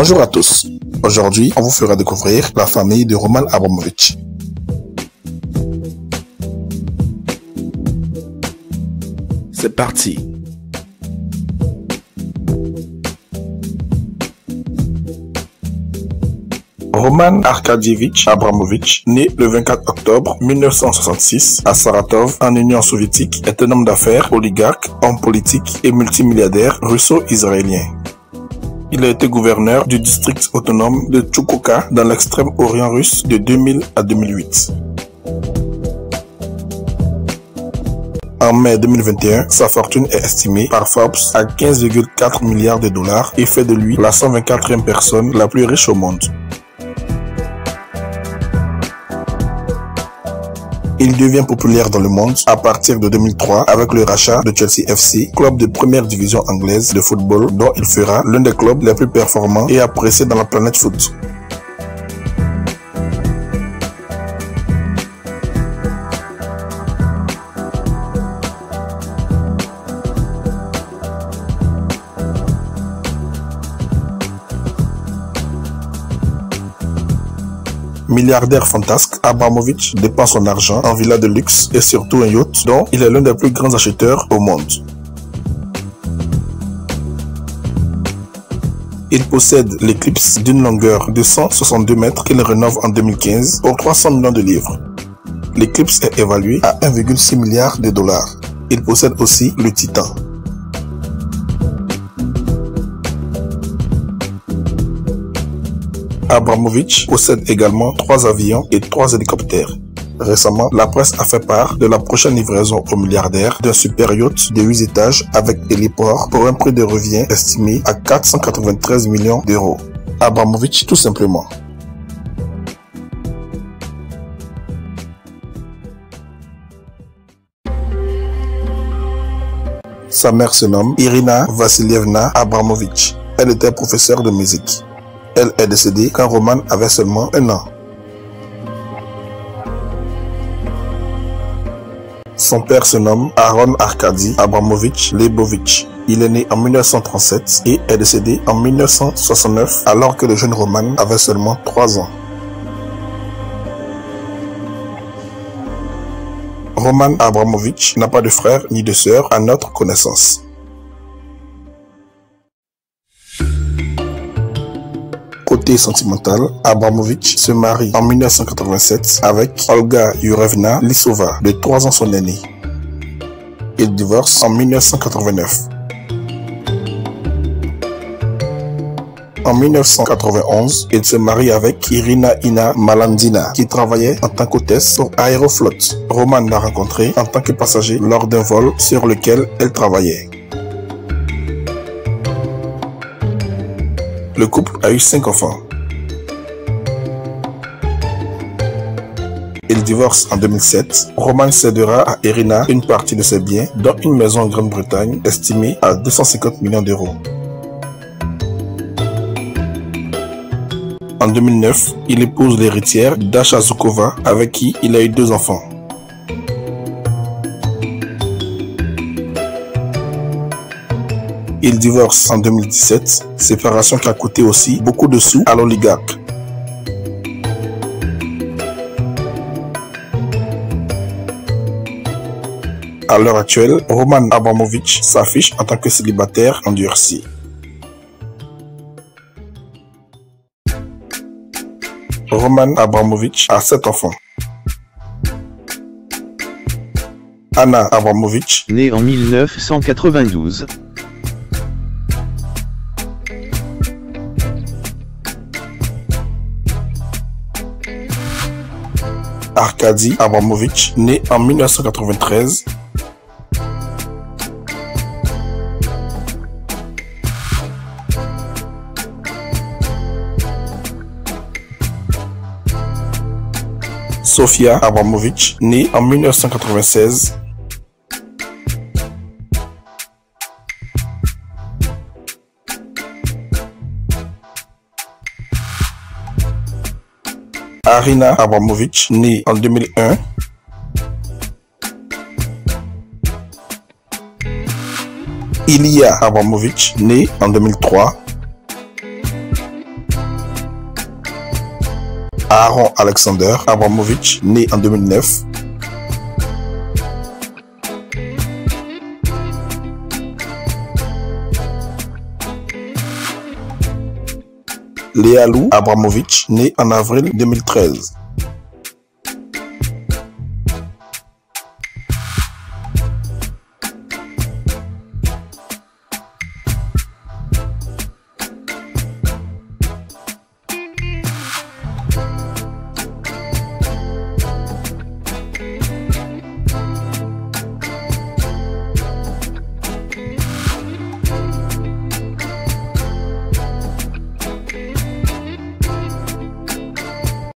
Bonjour à tous. Aujourd'hui, on vous fera découvrir la famille de Roman Abramovich. C'est parti. Roman Arkadievich Abramovich, né le 24 octobre 1966 à Saratov, en Union soviétique, est un homme d'affaires, oligarque, homme politique et multimilliardaire russo-israélien. Il a été gouverneur du district autonome de Tchoukoka dans l'extrême orient russe de 2000 à 2008. En mai 2021, sa fortune est estimée par Forbes à 15,4 milliards de dollars et fait de lui la 124e personne la plus riche au monde. Il devient populaire dans le monde à partir de 2003 avec le rachat de Chelsea FC, club de première division anglaise de football dont il fera l'un des clubs les plus performants et appréciés dans la planète foot. Milliardaire fantasque, Abramovich dépense son argent en villas de luxe et surtout un yacht dont il est l'un des plus grands acheteurs au monde. Il possède l'Eclipse d'une longueur de 162 mètres qu'il rénove en 2015 pour 300 millions de livres. L'Eclipse est évalué à 1,6 milliard de dollars. Il possède aussi le Titan, Abramovich possède également trois avions et trois hélicoptères. Récemment, la presse a fait part de la prochaine livraison au milliardaire d'un super yacht de 8 étages avec héliport pour un prix de revient estimé à 493 millions d'euros. Abramovich tout simplement. Sa mère se nomme Irina Vassilievna Abramovich. Elle était professeure de musique. Elle est décédée quand Roman avait seulement un an. Son père se nomme Aaron Arkady Abramovich Lebovich. Il est né en 1937 et est décédé en 1969 alors que le jeune Roman avait seulement 3 ans. Roman Abramovich n'a pas de frère ni de sœur à notre connaissance. Côté sentimental, Abramovich se marie en 1987 avec Olga Yurevna Lisova, de 3 ans son aînée. Il divorce en 1989. En 1991, il se marie avec Irina Ina Malandina, qui travaillait en tant qu'hôtesse pour Aeroflot. Roman l'a rencontrée en tant que passager lors d'un vol sur lequel elle travaillait. Le couple a eu cinq enfants. Il divorce en 2007. Roman cédera à Irina une partie de ses biens, dont une maison en Grande-Bretagne estimée à 250 millions d'euros. En 2009, il épouse l'héritière Dasha Zukova avec qui il a eu deux enfants. Il divorce en 2017, séparation qui a coûté aussi beaucoup de sous à l'oligarque. À l'heure actuelle, Roman Abramovich s'affiche en tant que célibataire endurci. Roman Abramovich a sept enfants. Anna Abramovich, Né en 1992. Arkady Abramovich, né en 1993. Sofia Abramovich, née en 1996. Marina Abramovic, née en 2001. Ilya Abramovic, né en 2003. Aaron Alexander Abramovic, né en 2009. Léa Lou Abramovich, né en avril 2013.